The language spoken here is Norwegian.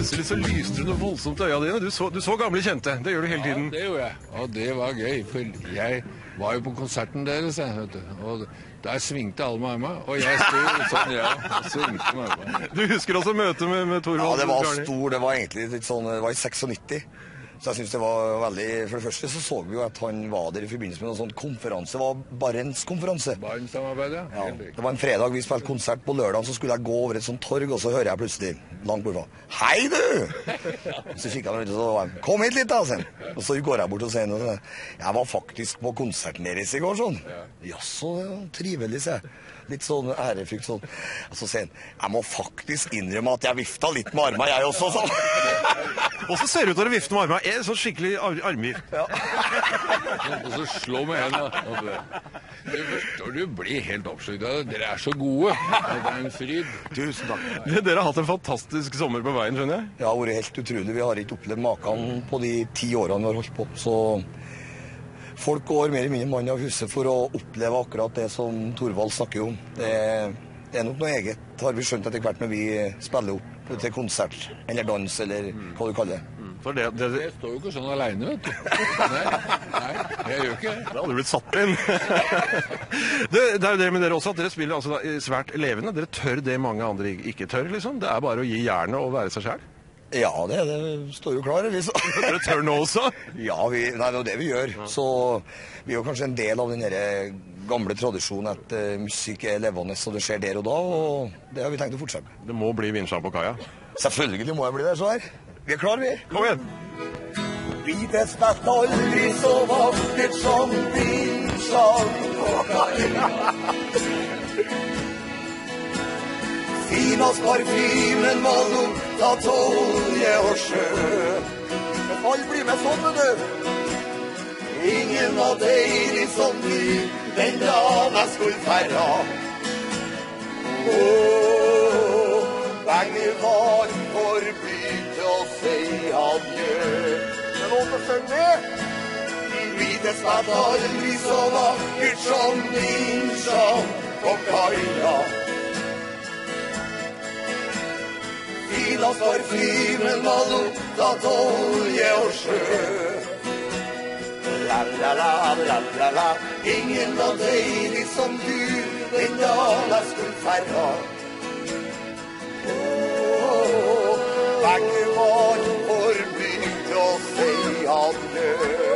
Plutselig så lyste det noe voldsomt i øya dine. Du så, du så gamle kjente. Det gjør du hele tiden. Ja, Det gjorde jeg, og det var gøy. For jeg var jo på konserten deres, jeg, vet du. Og der svingte alle med armene. Og jeg sto sånn, ja. og Svingte med armene. Du husker også møtet med, med Ja, det var stor. Det var egentlig litt sånn Det var i 96. Så jeg synes det var veldig For det første så så vi jo at han var der i forbindelse med noen sånn konferanse. Det var Barentskonferanse. Barentssamarbeidet, Ja, det var en fredag vi spilte konsert på lørdag, så skulle jeg gå over et sånt torg, og så hører jeg plutselig langt bortfra Hei, du! Så kikka han ut, og han Kom hit litt, da, sier. Og så går jeg bort og sier noe. Jeg var faktisk på konserten deres i går, sånn. Jaså, ja, trivelig, sier jeg. Litt sånn ærefrykt sånn. Og så sier han Jeg må faktisk innrømme at jeg vifta litt med armene, jeg også, sånn. Og så ser det ut til å vifte med armene. En sånn skikkelig ar armgift. Og så slå med hendene. Du forstår, du blir helt oppslukt av det. Dere er så gode. Det er en fryd. Tusen takk. Dere har hatt en fantastisk sommer på veien, skjønner jeg. Ja, Det har vært helt utrolig. Vi har ikke opplevd maken på de ti årene vi har holdt på. Så folk går mer eller mindre mann av huset for å oppleve akkurat det som Thorvald snakker om. Det, det er nok noe eget, har vi skjønt etter hvert når vi spiller opp til konsert eller dans, eller hva du kaller det. For det, det, det står jo ikke sånn aleine, vet du. Nei, nei, jeg gjør ikke det. hadde blitt satt inn. det, det er jo det med dere også, at dere spiller altså svært levende. Dere tør det mange andre ikke tør, liksom. Det er bare å gi jernet og være seg sjæl. Ja, det, det står jo klar, liksom. Dere tør nå også. Ja, vi, nei, det er jo det vi gjør. Så vi er jo kanskje en del av den gamle tradisjonen at uh, musikk er levende, og det skjer der og da, og det har vi tenkt å fortsette med. Det må bli vinsja på kaia. Selvfølgelig må jeg bli der, så her. Vi er klare, vi. Kom igjen. Vi det spilte aldri så vakkert som din på kaia. Finast parfymen lukta av olje og sjø. Men alle blir med sånn, vet du. Ingen var deilig som du den dagen jeg skulle ferda. Begge var forbryte å si adjø. Er lov å med. Vi det spilte aldri så vakkert som din sang og parfymen var lukta olje og sjø. La-la-la, ingen var deilig som du den dagen jeg skulle ferda. Begge var for mye til å si adjø.